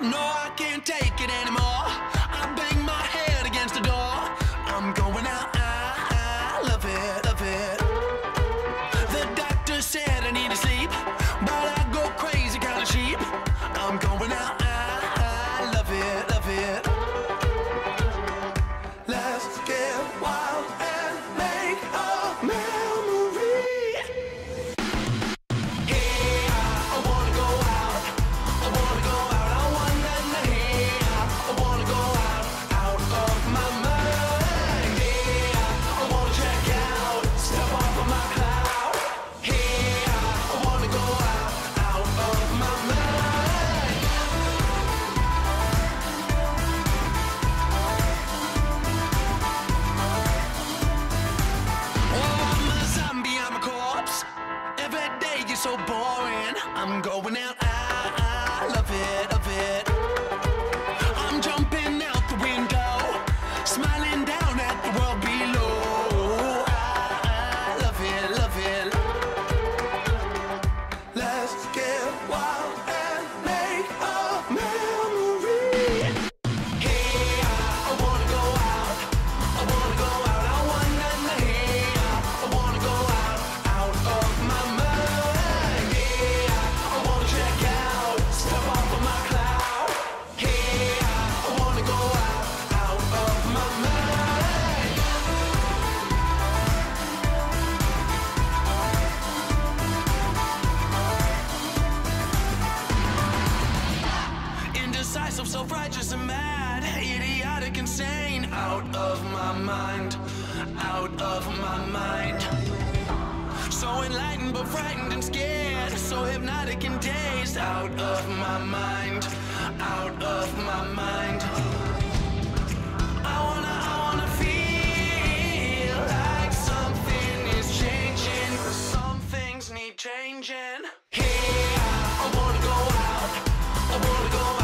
No, I can't take it anymore. I bang Why you so boring? I'm going out, I, I love it. out of my mind, out of my mind. So enlightened but frightened and scared, so hypnotic and dazed, out of my mind, out of my mind. changing. Hey, I, I wanna go out. I wanna go out.